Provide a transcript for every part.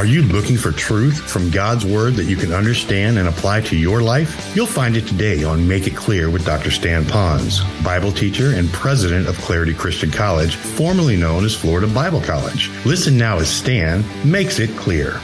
Are you looking for truth from God's Word that you can understand and apply to your life? You'll find it today on Make It Clear with Dr. Stan Ponz, Bible teacher and president of Clarity Christian College, formerly known as Florida Bible College. Listen now as Stan makes it clear.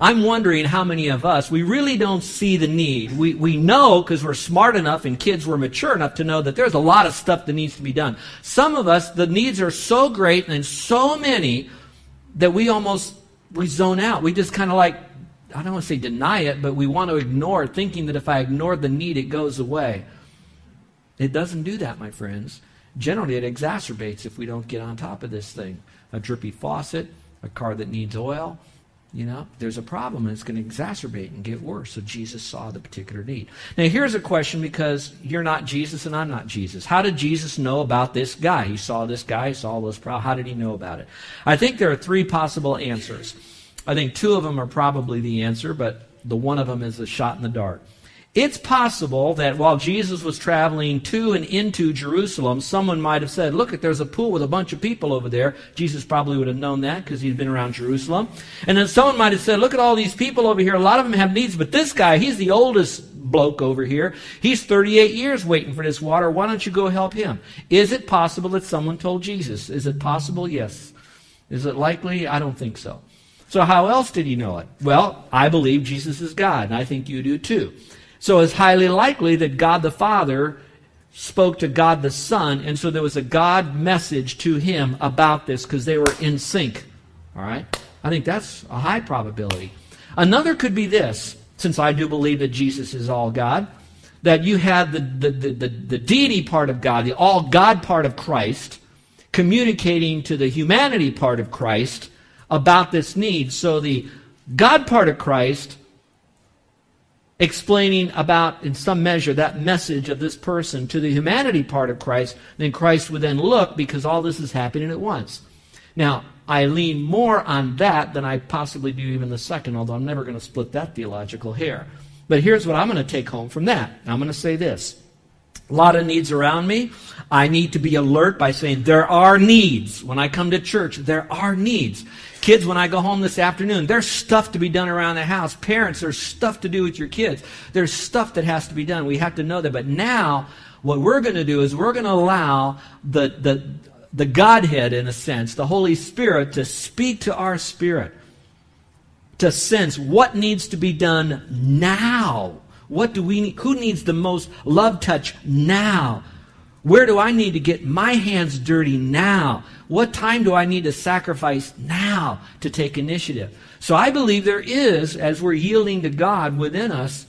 I'm wondering how many of us, we really don't see the need. We, we know because we're smart enough and kids were mature enough to know that there's a lot of stuff that needs to be done. Some of us, the needs are so great and so many that we almost, we zone out. We just kind of like, I don't want to say deny it, but we want to ignore thinking that if I ignore the need, it goes away. It doesn't do that, my friends. Generally, it exacerbates if we don't get on top of this thing. A drippy faucet, a car that needs oil, you know, there's a problem and it's going to exacerbate and get worse. So Jesus saw the particular need. Now, here's a question because you're not Jesus and I'm not Jesus. How did Jesus know about this guy? He saw this guy, he saw this problem. How did he know about it? I think there are three possible answers. I think two of them are probably the answer, but the one of them is a shot in the dark. It's possible that while Jesus was traveling to and into Jerusalem, someone might have said, Look, there's a pool with a bunch of people over there. Jesus probably would have known that because he'd been around Jerusalem. And then someone might have said, Look at all these people over here. A lot of them have needs, but this guy, he's the oldest bloke over here. He's 38 years waiting for this water. Why don't you go help him? Is it possible that someone told Jesus? Is it possible? Yes. Is it likely? I don't think so. So, how else did he know it? Well, I believe Jesus is God, and I think you do too. So it's highly likely that God the Father spoke to God the Son, and so there was a God message to him about this because they were in sync. All right? I think that's a high probability. Another could be this, since I do believe that Jesus is all God, that you had the, the, the, the, the deity part of God, the all God part of Christ, communicating to the humanity part of Christ about this need. So the God part of Christ explaining about, in some measure, that message of this person to the humanity part of Christ, then Christ would then look because all this is happening at once. Now, I lean more on that than I possibly do even the second, although I'm never going to split that theological hair. But here's what I'm going to take home from that. I'm going to say this. A lot of needs around me. I need to be alert by saying there are needs. When I come to church, there are needs. Kids, when I go home this afternoon, there's stuff to be done around the house. Parents, there's stuff to do with your kids. There's stuff that has to be done. We have to know that. But now, what we're going to do is we're going to allow the, the, the Godhead, in a sense, the Holy Spirit, to speak to our spirit, to sense what needs to be done now. What do we need? Who needs the most love touch now? Where do I need to get my hands dirty now? What time do I need to sacrifice now to take initiative? So I believe there is, as we're yielding to God within us,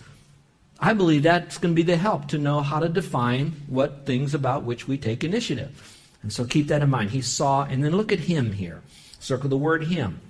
I believe that's going to be the help to know how to define what things about which we take initiative. And so keep that in mind. He saw, and then look at him here. Circle the word him.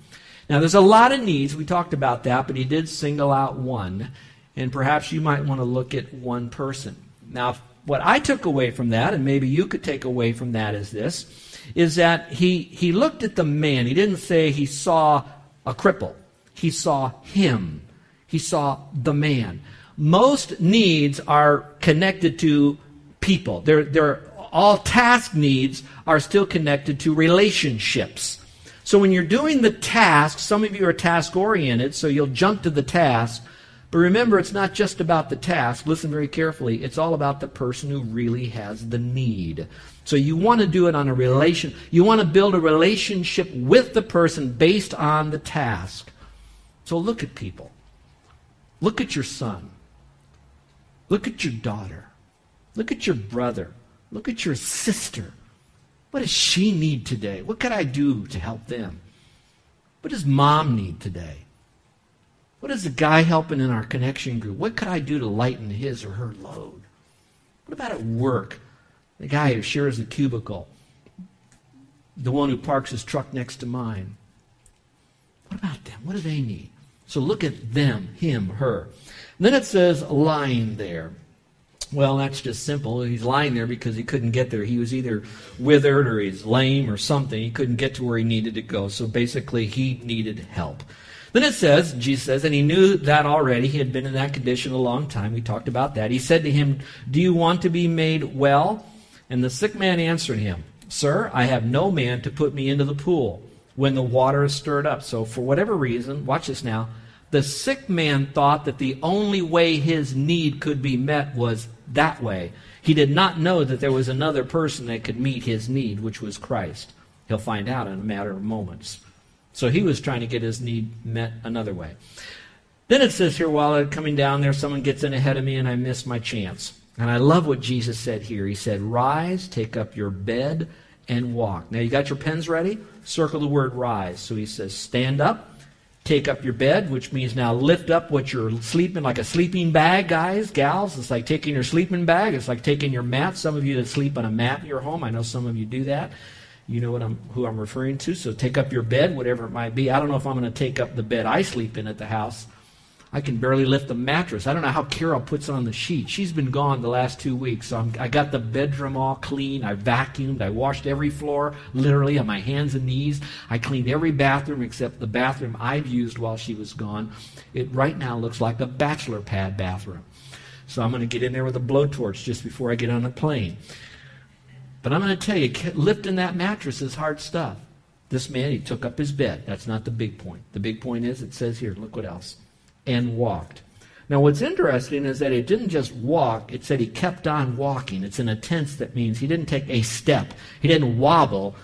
Now, there's a lot of needs. We talked about that, but he did single out one. And perhaps you might want to look at one person. Now, what I took away from that, and maybe you could take away from that, is this is that he, he looked at the man. He didn't say he saw a cripple, he saw him, he saw the man. Most needs are connected to people. They're, they're, all task needs are still connected to relationships. So when you're doing the task, some of you are task oriented, so you'll jump to the task. But remember, it's not just about the task. Listen very carefully. It's all about the person who really has the need. So you want to do it on a relation. You want to build a relationship with the person based on the task. So look at people. Look at your son. Look at your daughter. Look at your brother. Look at your sister. What does she need today? What can I do to help them? What does mom need today? What is the guy helping in our connection group? What could I do to lighten his or her load? What about at work? The guy who shares the cubicle, the one who parks his truck next to mine. What about them? What do they need? So look at them, him, her. And then it says lying there. Well, that's just simple. He's lying there because he couldn't get there. He was either withered or he's lame or something. He couldn't get to where he needed to go. So basically, he needed help. Then it says, Jesus says, and he knew that already. He had been in that condition a long time. We talked about that. He said to him, Do you want to be made well? And the sick man answered him, Sir, I have no man to put me into the pool when the water is stirred up. So, for whatever reason, watch this now, the sick man thought that the only way his need could be met was that way. He did not know that there was another person that could meet his need, which was Christ. He'll find out in a matter of moments. So he was trying to get his need met another way. Then it says here, while I'm coming down there, someone gets in ahead of me and I miss my chance. And I love what Jesus said here. He said, Rise, take up your bed, and walk. Now, you got your pens ready? Circle the word rise. So he says, Stand up, take up your bed, which means now lift up what you're sleeping, like a sleeping bag, guys, gals. It's like taking your sleeping bag. It's like taking your mat. Some of you that sleep on a mat in your home, I know some of you do that. You know what I'm, who I'm referring to. So take up your bed, whatever it might be. I don't know if I'm going to take up the bed I sleep in at the house. I can barely lift the mattress. I don't know how Carol puts on the sheet. She's been gone the last two weeks, so I'm, i got the bedroom all clean. I vacuumed. I washed every floor, literally on my hands and knees. I cleaned every bathroom except the bathroom I've used while she was gone. It right now looks like a bachelor pad bathroom. So I'm going to get in there with a blowtorch just before I get on the plane. But I'm going to tell you, lifting that mattress is hard stuff. This man, he took up his bed. That's not the big point. The big point is, it says here, look what else and walked. Now, what's interesting is that it didn't just walk, it said he kept on walking. It's in a tense that means he didn't take a step, he didn't wobble.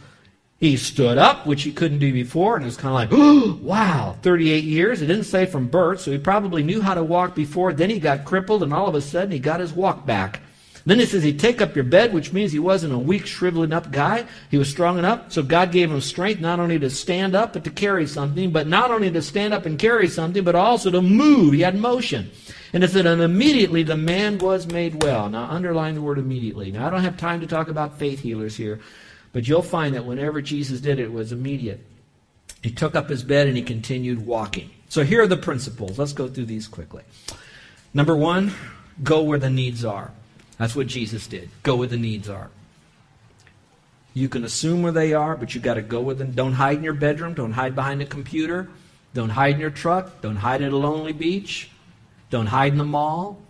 He stood up, which he couldn't do before, and it was kind of like, oh, wow, 38 years. It didn't say from birth, so he probably knew how to walk before. Then he got crippled, and all of a sudden he got his walk back. Then it says he'd take up your bed, which means he wasn't a weak, shriveling up guy. He was strong enough. So God gave him strength not only to stand up, but to carry something, but not only to stand up and carry something, but also to move. He had motion. And it said, and immediately the man was made well. Now, underline the word immediately. Now, I don't have time to talk about faith healers here, but you'll find that whenever Jesus did it, it was immediate. He took up his bed and he continued walking. So here are the principles. Let's go through these quickly. Number one, go where the needs are. That's what Jesus did. Go where the needs are. You can assume where they are, but you got to go with them. Don't hide in your bedroom. Don't hide behind a computer. Don't hide in your truck. Don't hide at a lonely beach. Don't hide in the mall.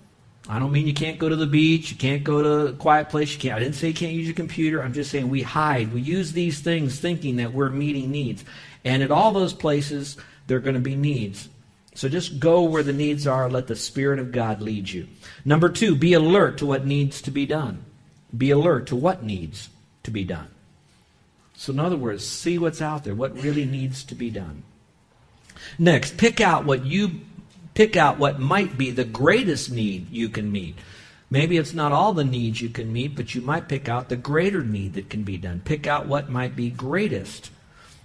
I don't mean you can't go to the beach. You can't go to a quiet place. You can't. I didn't say you can't use your computer. I'm just saying we hide. We use these things thinking that we're meeting needs. And at all those places, there are going to be needs. So just go where the needs are. Let the Spirit of God lead you. Number two, be alert to what needs to be done. Be alert to what needs to be done. So, in other words, see what's out there, what really needs to be done. Next, pick out what you pick out what might be the greatest need you can meet. Maybe it's not all the needs you can meet, but you might pick out the greater need that can be done. Pick out what might be greatest.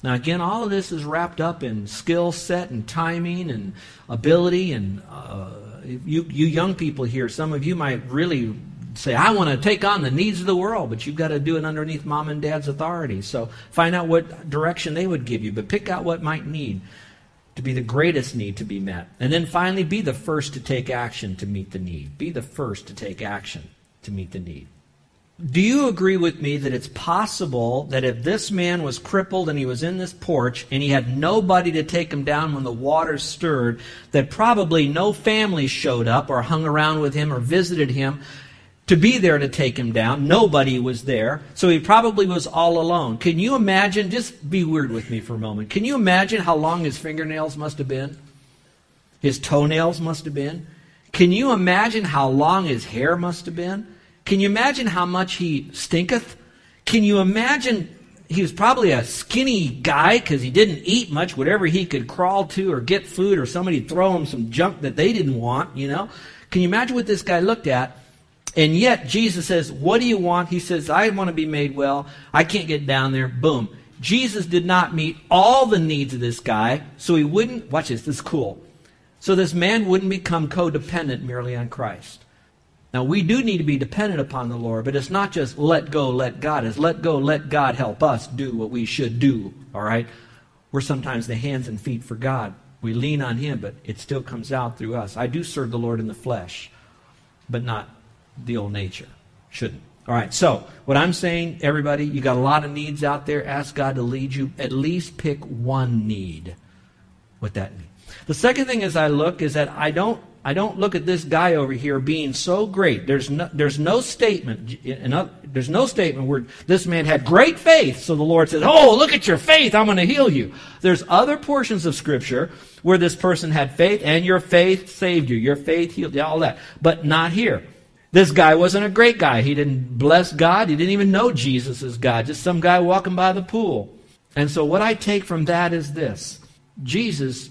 Now, again, all of this is wrapped up in skill set and timing and ability. And uh, you, you young people here, some of you might really say, I want to take on the needs of the world, but you've got to do it underneath mom and dad's authority. So find out what direction they would give you, but pick out what might need to be the greatest need to be met. And then finally, be the first to take action to meet the need. Be the first to take action to meet the need. Do you agree with me that it's possible that if this man was crippled and he was in this porch and he had nobody to take him down when the waters stirred, that probably no family showed up or hung around with him or visited him to be there to take him down? Nobody was there. So he probably was all alone. Can you imagine? Just be weird with me for a moment. Can you imagine how long his fingernails must have been? His toenails must have been? Can you imagine how long his hair must have been? Can you imagine how much he stinketh? Can you imagine he was probably a skinny guy because he didn't eat much, whatever he could crawl to or get food or somebody throw him some junk that they didn't want, you know? Can you imagine what this guy looked at? And yet Jesus says, What do you want? He says, I want to be made well. I can't get down there. Boom. Jesus did not meet all the needs of this guy, so he wouldn't, watch this, this is cool. So this man wouldn't become codependent merely on Christ. Now, we do need to be dependent upon the Lord, but it's not just let go, let God. It's let go, let God help us do what we should do, all right? We're sometimes the hands and feet for God. We lean on Him, but it still comes out through us. I do serve the Lord in the flesh, but not the old nature. Shouldn't. All right, so what I'm saying, everybody, you got a lot of needs out there. Ask God to lead you. At least pick one need. What that means. The second thing as I look is that I don't I don't look at this guy over here being so great. There's no, there's no statement. There's no statement where this man had great faith, so the Lord says, "Oh, look at your faith. I'm going to heal you." There's other portions of Scripture where this person had faith, and your faith saved you. Your faith healed you. All that, but not here. This guy wasn't a great guy. He didn't bless God. He didn't even know Jesus is God. Just some guy walking by the pool. And so, what I take from that is this: Jesus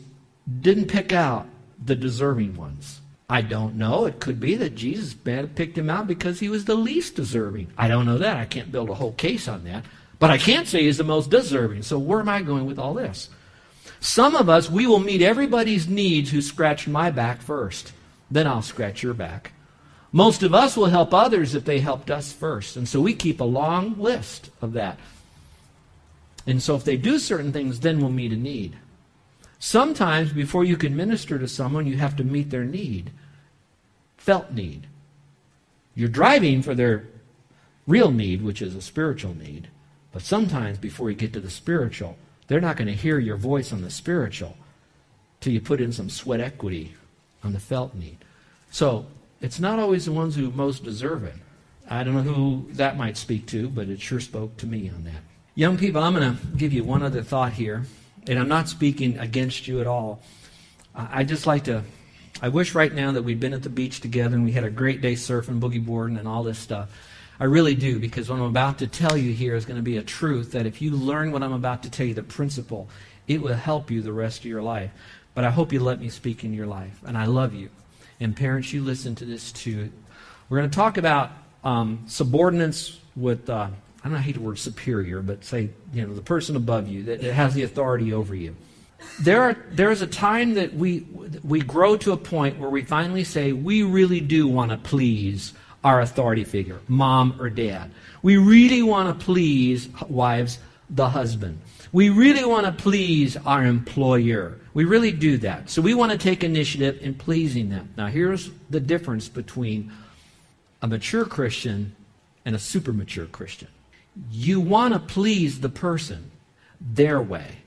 didn't pick out the deserving ones. I don't know. It could be that Jesus picked him out because he was the least deserving. I don't know that. I can't build a whole case on that. But I can't say he's the most deserving. So where am I going with all this? Some of us, we will meet everybody's needs who scratched my back first. Then I'll scratch your back. Most of us will help others if they helped us first. And so we keep a long list of that. And so if they do certain things, then we'll meet a need. Sometimes, before you can minister to someone, you have to meet their need, felt need. You're driving for their real need, which is a spiritual need. But sometimes, before you get to the spiritual, they're not going to hear your voice on the spiritual till you put in some sweat equity on the felt need. So, it's not always the ones who most deserve it. I don't know who that might speak to, but it sure spoke to me on that. Young people, I'm going to give you one other thought here. And I'm not speaking against you at all. I just like to, I wish right now that we'd been at the beach together and we had a great day surfing, boogie boarding, and all this stuff. I really do, because what I'm about to tell you here is going to be a truth that if you learn what I'm about to tell you, the principle, it will help you the rest of your life. But I hope you let me speak in your life. And I love you. And parents, you listen to this too. We're going to talk about um, subordinates with uh, I don't hate the word superior, but say, you know, the person above you that, that has the authority over you. There, are, there is a time that we, we grow to a point where we finally say, we really do want to please our authority figure, mom or dad. We really want to please, wives, the husband. We really want to please our employer. We really do that. So we want to take initiative in pleasing them. Now, here's the difference between a mature Christian and a super mature Christian. You want to please the person their way,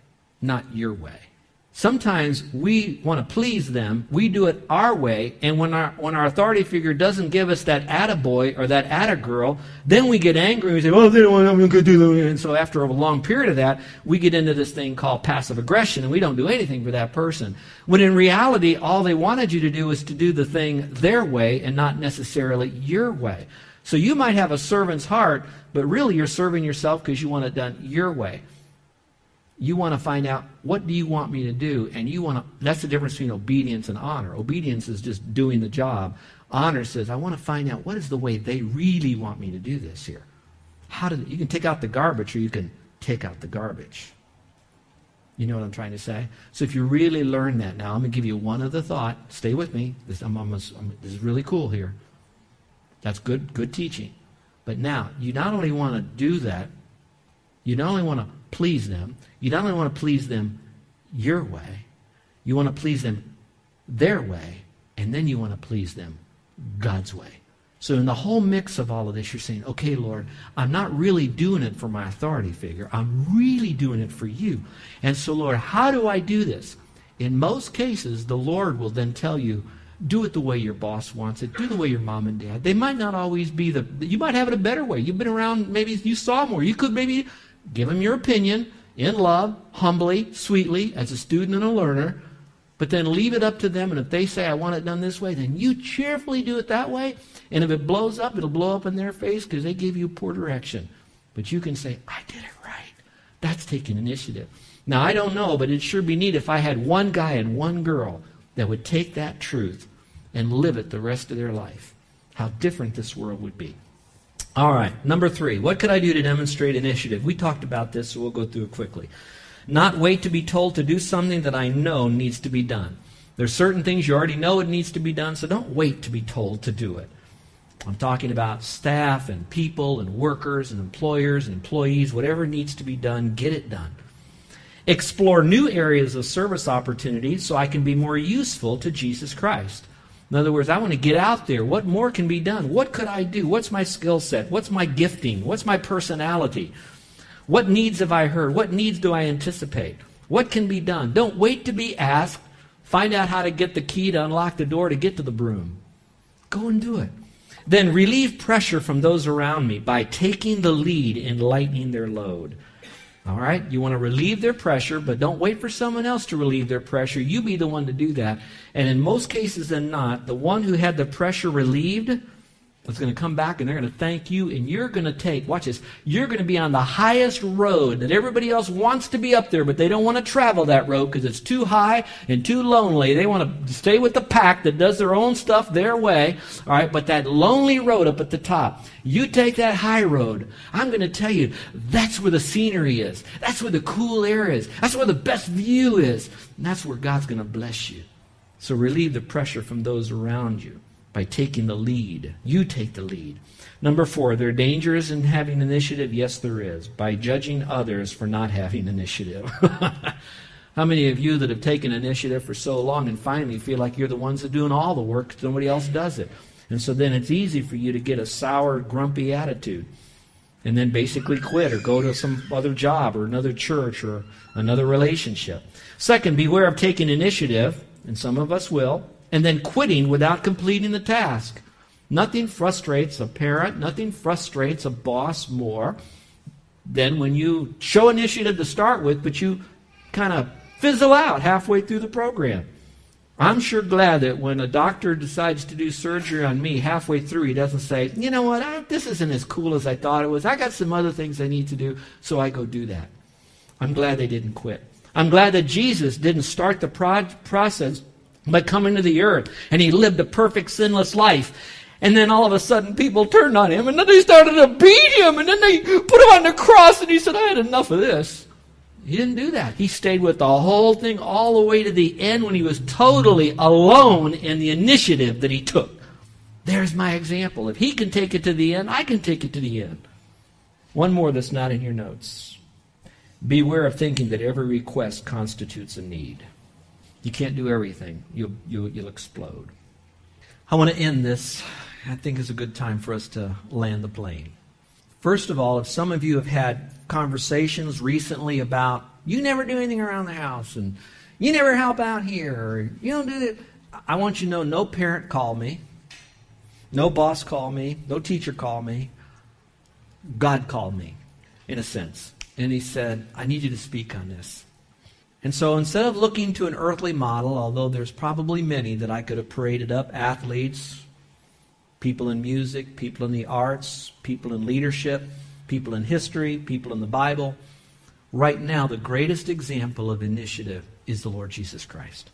not your way. Sometimes we want to please them. We do it our way, and when our when our authority figure doesn't give us that attaboy or that attagirl, then we get angry and we say, "Oh, they don't want I'm to do that." And so after a long period of that, we get into this thing called passive aggression, and we don't do anything for that person. When in reality, all they wanted you to do was to do the thing their way and not necessarily your way. So you might have a servant's heart, but really you're serving yourself because you want it done your way. You want to find out what do you want me to do, and you want to. That's the difference between obedience and honor. Obedience is just doing the job. Honor says, I want to find out what is the way they really want me to do this here. How do you can take out the garbage, or you can take out the garbage. You know what I'm trying to say? So if you really learn that now, I'm going to give you one other thought. Stay with me. This, I'm I'm, this is really cool here. That's good, good teaching. But now, you not only want to do that, you not only want to please them, you not only want to please them your way, you want to please them their way, and then you want to please them God's way. So, in the whole mix of all of this, you're saying, okay, Lord, I'm not really doing it for my authority figure. I'm really doing it for you. And so, Lord, how do I do this? In most cases, the Lord will then tell you, do it the way your boss wants it. Do the way your mom and dad. They might not always be the. You might have it a better way. You've been around. Maybe you saw more. You could maybe give them your opinion in love, humbly, sweetly, as a student and a learner. But then leave it up to them. And if they say, I want it done this way, then you cheerfully do it that way. And if it blows up, it'll blow up in their face because they gave you poor direction. But you can say, I did it right. That's taking initiative. Now, I don't know, but it'd sure be neat if I had one guy and one girl that would take that truth and live it the rest of their life. How different this world would be. All right, number three. What could I do to demonstrate initiative? We talked about this, so we'll go through it quickly. Not wait to be told to do something that I know needs to be done. There's certain things you already know it needs to be done, so don't wait to be told to do it. I'm talking about staff and people and workers and employers and employees, whatever needs to be done, get it done explore new areas of service opportunities so I can be more useful to Jesus Christ. In other words, I want to get out there. What more can be done? What could I do? What's my skill set? What's my gifting? What's my personality? What needs have I heard? What needs do I anticipate? What can be done? Don't wait to be asked Find out how to get the key to unlock the door to get to the broom. Go and do it. Then relieve pressure from those around me by taking the lead in lightening their load. All right? You want to relieve their pressure, but don't wait for someone else to relieve their pressure. You be the one to do that. And in most cases than not, the one who had the pressure relieved is going to come back and they're going to thank you and you're going to take watch this you're going to be on the highest road that everybody else wants to be up there but they don't want to travel that road because it's too high and too lonely. They want to stay with the pack that does their own stuff their way all right but that lonely road up at the top you take that high road i'm going to tell you that's where the scenery is. That's where the cool air is. That's where the best view is. And that's where god's going to bless you. So relieve the pressure from those around you by taking the lead. You take the lead. Number four, there are dangers in having initiative. Yes, there is. By judging others for not having initiative. How many of you that have taken initiative for so long and finally feel like you're the ones that are doing all the work, nobody else does it? And so then it's easy for you to get a sour, grumpy attitude and then basically quit or go to some other job or another church or another relationship. Second, beware of taking initiative, and some of us will, and then quitting without completing the task. Nothing frustrates a parent, nothing frustrates a boss more than when you show initiative to start with, but you kind of fizzle out halfway through the program. I'm sure glad that when a doctor decides to do surgery on me halfway through, he doesn't say, you know what, I, this isn't as cool as I thought it was. I got some other things I need to do, so I go do that. I'm glad they didn't quit. I'm glad that Jesus didn't start the pro- process by coming to the earth. And he lived a perfect, sinless life. And then all of a sudden people turned on him and then they started to beat him and then they put him on the cross and he said, I had enough of this. He didn't do that. He stayed with the whole thing all the way to the end when he was totally alone in the initiative that he took. There's my example. If he can take it to the end, I can take it to the end. One more that's not in your notes. Beware of thinking that every request constitutes a need. You can't do everything. You'll, you'll, you'll explode. I want to end this. I think it's a good time for us to land the plane. First of all, if some of you have had conversations recently about you never do anything around the house and you never help out here or you don't do it, I want you to know no parent called me, no boss called me, no teacher called me. God called me, in a sense. And he said, I need you to speak on this. And so instead of looking to an earthly model, although there's probably many that I could have paraded up athletes, people in music, people in the arts, people in leadership, people in history, people in the Bible right now, the greatest example of initiative is the Lord Jesus Christ.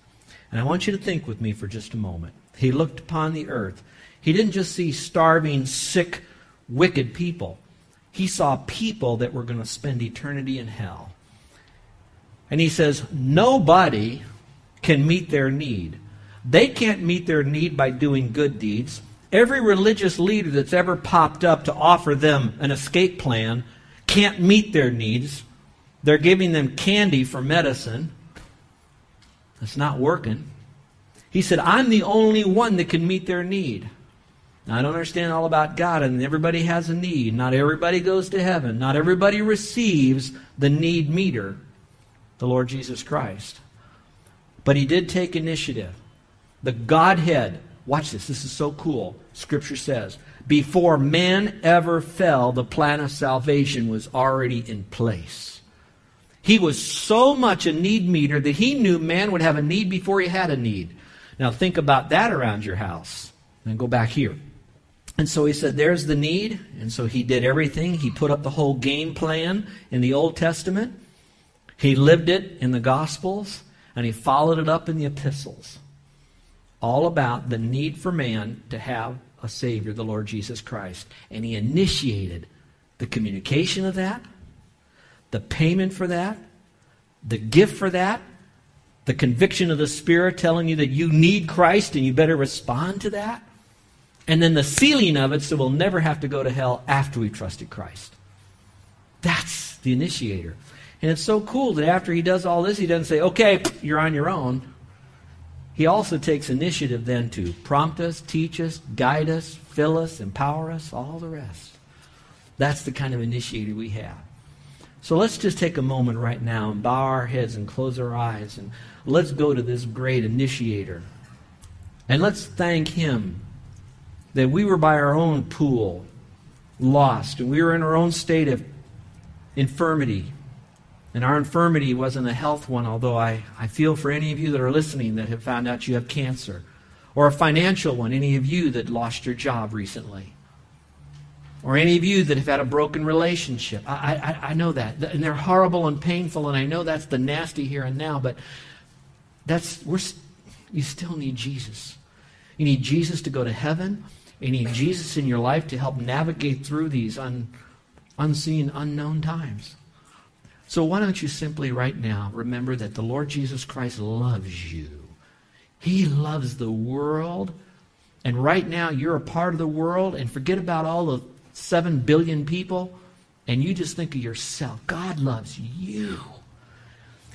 And I want you to think with me for just a moment. He looked upon the earth. He didn't just see starving, sick, wicked people. He saw people that were going to spend eternity in hell. And he says, nobody can meet their need. They can't meet their need by doing good deeds. Every religious leader that's ever popped up to offer them an escape plan can't meet their needs. They're giving them candy for medicine. That's not working. He said, I'm the only one that can meet their need. Now, I don't understand all about God, and everybody has a need. Not everybody goes to heaven. Not everybody receives the need meter the Lord Jesus Christ. But he did take initiative. The Godhead, watch this, this is so cool. Scripture says, before man ever fell, the plan of salvation was already in place. He was so much a need meter that he knew man would have a need before he had a need. Now think about that around your house. And go back here. And so he said, There's the need. And so he did everything. He put up the whole game plan in the Old Testament. He lived it in the Gospels and he followed it up in the epistles. All about the need for man to have a Savior, the Lord Jesus Christ. And he initiated the communication of that, the payment for that, the gift for that, the conviction of the Spirit telling you that you need Christ and you better respond to that, and then the sealing of it so we'll never have to go to hell after we've trusted Christ. That's the initiator. And it's so cool that after he does all this, he doesn't say, okay, you're on your own. He also takes initiative then to prompt us, teach us, guide us, fill us, empower us, all the rest. That's the kind of initiator we have. So let's just take a moment right now and bow our heads and close our eyes and let's go to this great initiator. And let's thank him that we were by our own pool lost and we were in our own state of infirmity. And our infirmity wasn't a health one, although I, I feel for any of you that are listening that have found out you have cancer. Or a financial one, any of you that lost your job recently. Or any of you that have had a broken relationship. I, I, I know that. And they're horrible and painful, and I know that's the nasty here and now, but that's we're you still need Jesus. You need Jesus to go to heaven. You need Jesus in your life to help navigate through these un, unseen, unknown times. So why don't you simply right now remember that the Lord Jesus Christ loves you. He loves the world. And right now you're a part of the world and forget about all the 7 billion people and you just think of yourself. God loves you.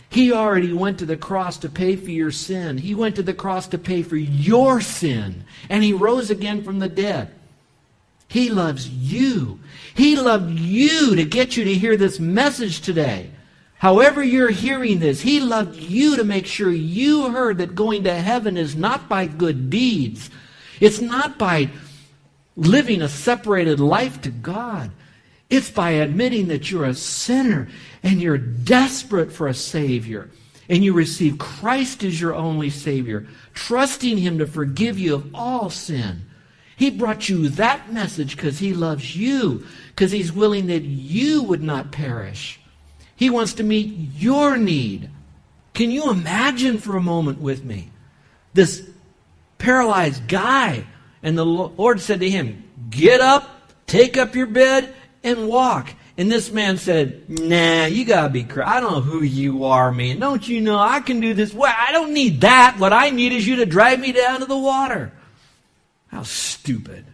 He already went to the cross to pay for your sin. He went to the cross to pay for your sin. And he rose again from the dead. He loves you. He loved you to get you to hear this message today. However, you're hearing this, He loved you to make sure you heard that going to heaven is not by good deeds. It's not by living a separated life to God. It's by admitting that you're a sinner and you're desperate for a Savior. And you receive Christ as your only Savior, trusting Him to forgive you of all sin. He brought you that message because He loves you, because He's willing that you would not perish. He wants to meet your need. Can you imagine for a moment with me this paralyzed guy? And the Lord said to him, Get up, take up your bed, and walk. And this man said, Nah, you gotta be crazy. I don't know who you are, man. Don't you know I can do this? Well, I don't need that. What I need is you to drive me down to the water. How stupid.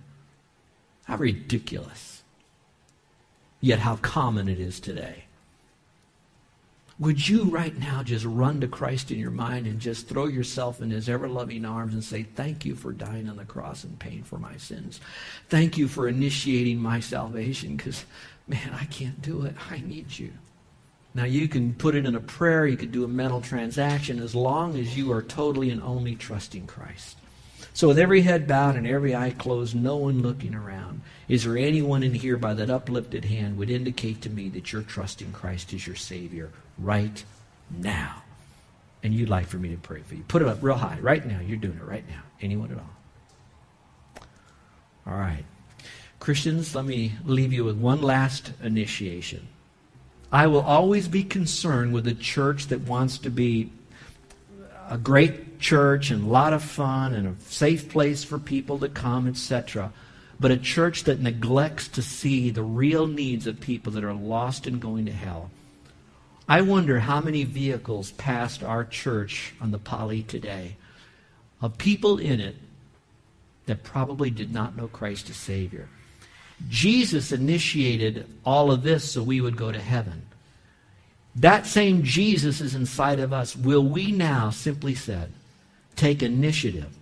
How ridiculous. Yet how common it is today. Would you right now just run to Christ in your mind and just throw yourself in his ever loving arms and say, Thank you for dying on the cross and paying for my sins. Thank you for initiating my salvation because, man, I can't do it. I need you. Now, you can put it in a prayer, you could do a mental transaction as long as you are totally and only trusting Christ. So, with every head bowed and every eye closed, no one looking around, is there anyone in here by that uplifted hand would indicate to me that you're trusting Christ as your Savior right now? And you'd like for me to pray for you. Put it up real high right now. You're doing it right now. Anyone at all? All right. Christians, let me leave you with one last initiation. I will always be concerned with a church that wants to be a great church and a lot of fun and a safe place for people to come, etc. But a church that neglects to see the real needs of people that are lost and going to hell. I wonder how many vehicles passed our church on the Pali today of people in it that probably did not know Christ as Savior. Jesus initiated all of this so we would go to heaven. That same Jesus is inside of us. Will we now, simply said, take initiative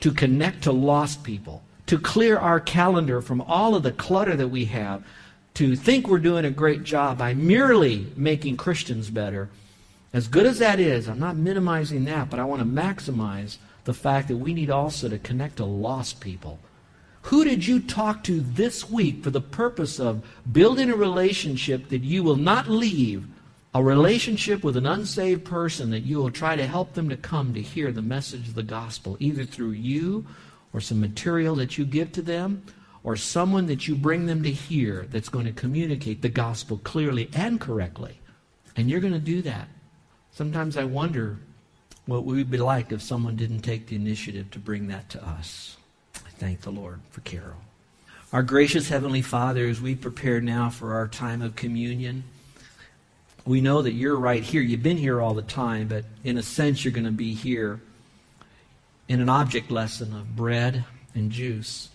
to connect to lost people, to clear our calendar from all of the clutter that we have, to think we're doing a great job by merely making Christians better? As good as that is, I'm not minimizing that, but I want to maximize the fact that we need also to connect to lost people. Who did you talk to this week for the purpose of building a relationship that you will not leave a relationship with an unsaved person that you will try to help them to come to hear the message of the gospel, either through you or some material that you give to them, or someone that you bring them to hear that's going to communicate the gospel clearly and correctly. And you're going to do that. Sometimes I wonder what we would be like if someone didn't take the initiative to bring that to us. I thank the Lord for Carol. Our gracious Heavenly Father, as we prepare now for our time of communion, we know that you're right here. You've been here all the time, but in a sense, you're going to be here in an object lesson of bread and juice.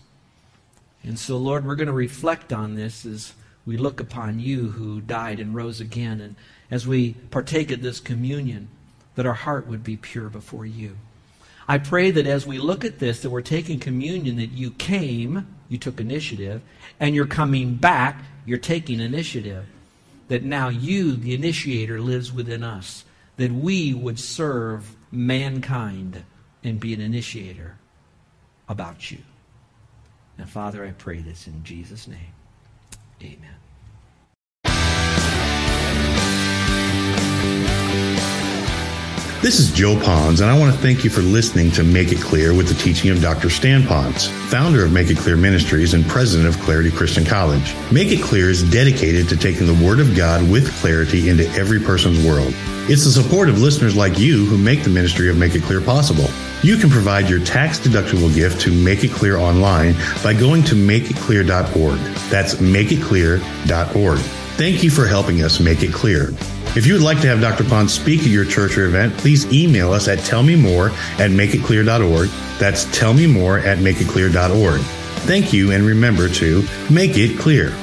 And so, Lord, we're going to reflect on this as we look upon you who died and rose again. And as we partake of this communion, that our heart would be pure before you. I pray that as we look at this, that we're taking communion, that you came, you took initiative, and you're coming back, you're taking initiative that now you, the initiator, lives within us, that we would serve mankind and be an initiator about you. Now, Father, I pray this in Jesus' name. Amen. This is Joe Ponz, and I want to thank you for listening to Make It Clear with the teaching of Dr. Stan Ponz, founder of Make It Clear Ministries and president of Clarity Christian College. Make It Clear is dedicated to taking the Word of God with clarity into every person's world. It's the support of listeners like you who make the ministry of Make It Clear possible. You can provide your tax deductible gift to Make It Clear online by going to makeitclear.org. That's makeitclear.org. Thank you for helping us make it clear. If you would like to have Dr. Ponz speak at your church or event, please email us at tellmemore at makeitclear.org. That's tellmemore at makeitclear.org. Thank you, and remember to make it clear.